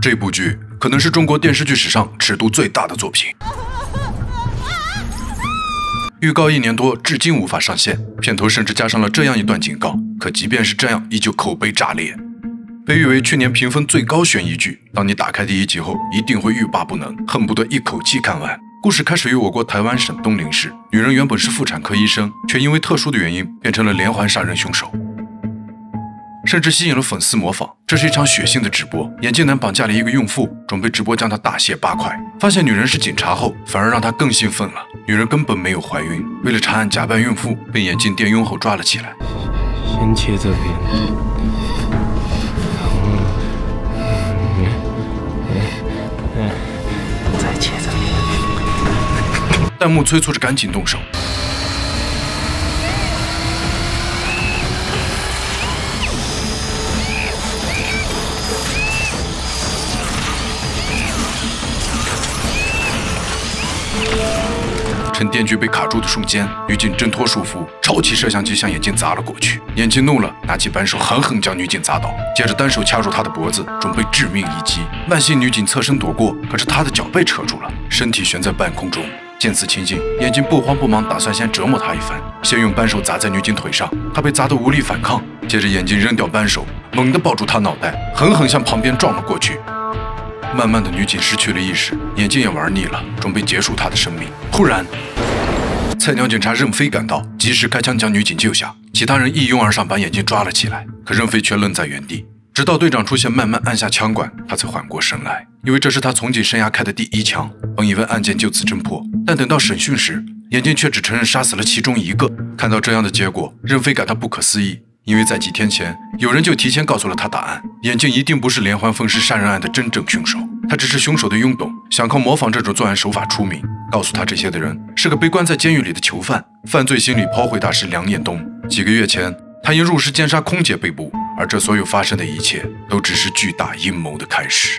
这部剧可能是中国电视剧史上尺度最大的作品。预告一年多，至今无法上线，片头甚至加上了这样一段警告。可即便是这样，依旧口碑炸裂，被誉为去年评分最高悬疑剧。当你打开第一集后，一定会欲罢不能，恨不得一口气看完。故事开始于我国台湾省东陵市，女人原本是妇产科医生，却因为特殊的原因变成了连环杀人凶手。甚至吸引了粉丝模仿。这是一场血腥的直播，眼镜男绑架了一个孕妇，准备直播将她大卸八块。发现女人是警察后，反而让他更兴奋了。女人根本没有怀孕，为了查案假扮孕妇，被眼镜店拥后抓了起来。先切这边，再切这边。弹幕催促着赶紧动手。趁电锯被卡住的瞬间，女警挣脱束缚，抄起摄像机向眼镜砸了过去。眼镜怒了，拿起扳手狠狠将女警砸倒，接着单手掐住她的脖子，准备致命一击。万幸女警侧身躲过，可是她的脚被扯住了，身体悬在半空中。见此情景，眼镜不慌不忙，打算先折磨她一番，先用扳手砸在女警腿上，她被砸得无力反抗。接着眼镜扔掉扳手，猛地抱住她脑袋，狠狠向旁边撞了过去。慢慢的，女警失去了意识，眼镜也玩腻了，准备结束她的生命。突然，菜鸟警察任飞赶到，及时开枪将女警救下。其他人一拥而上，把眼镜抓了起来。可任飞却愣在原地，直到队长出现，慢慢按下枪管，他才缓过神来。因为这是他从警生涯开的第一枪。本以为案件就此侦破，但等到审讯时，眼镜却只承认杀死了其中一个。看到这样的结果，任飞感到不可思议。因为在几天前，有人就提前告诉了他答案：眼镜一定不是连环分尸杀人案的真正凶手，他只是凶手的拥趸，想靠模仿这种作案手法出名。告诉他这些的人是个被关在监狱里的囚犯，犯罪心理抛回大师梁彦东。几个月前，他因入室奸杀空姐被捕，而这所有发生的一切，都只是巨大阴谋的开始。